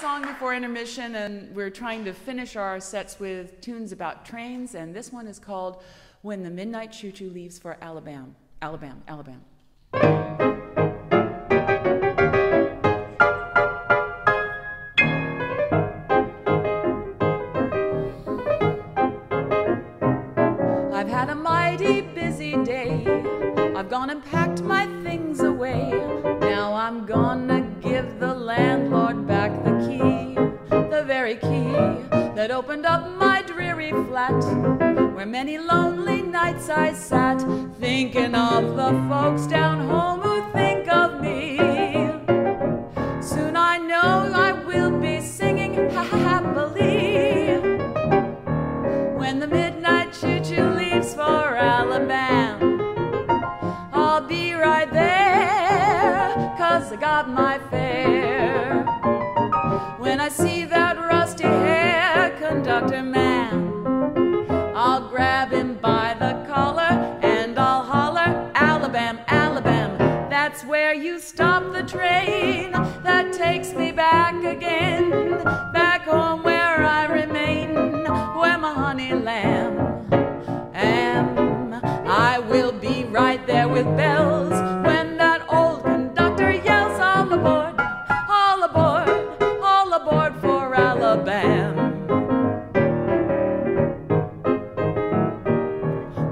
song before intermission, and we're trying to finish our sets with tunes about trains, and this one is called When the Midnight Choo Choo Leaves for Alabama. Alabama, Alabama. I've had a mighty busy day. I've gone and packed my that opened up my dreary flat, where many lonely nights I sat, thinking of the folks down home who think of me. Soon I know I will be singing happily when the midnight choo-choo leaves for Alabama. I'll be right there, cause I got my fare. When I see hair conductor man, I'll grab him by the collar and I'll holler, Alabama, Alabama. That's where you stop the train that takes me back again,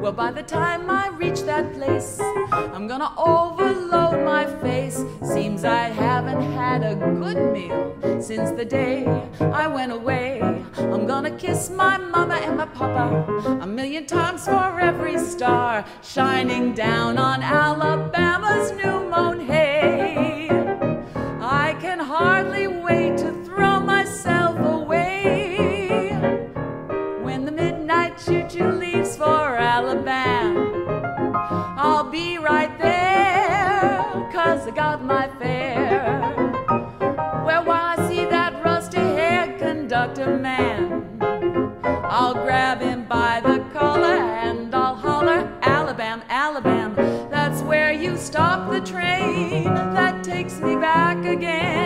Well, by the time I reach that place, I'm gonna overload my face. Seems I haven't had a good meal since the day I went away. I'm gonna kiss my mama and my papa a million times for every star shining down on Alabama's I got my fare. Well, while I see that rusty haired conductor man, I'll grab him by the collar and I'll holler, Alabama, Alabama. That's where you stop the train that takes me back again,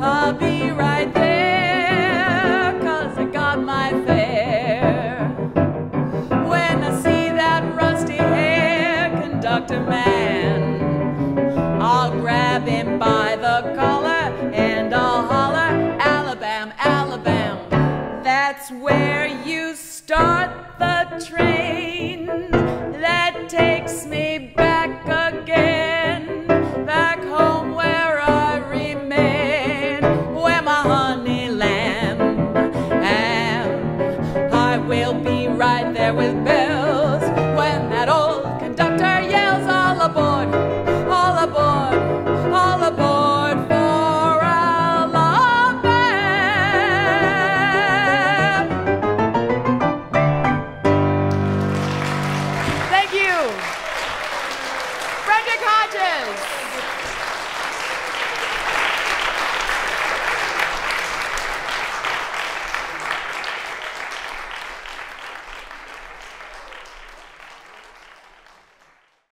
I'll be right there, cause I got my fare. When I see that rusty conductor man, I'll grab him by the collar and I'll holler, Alabama, Alabama. That's where we'll be right there with bells when that old conductor yells all aboard, all aboard, all aboard for Alabama. Thank you. Frederick Hodges.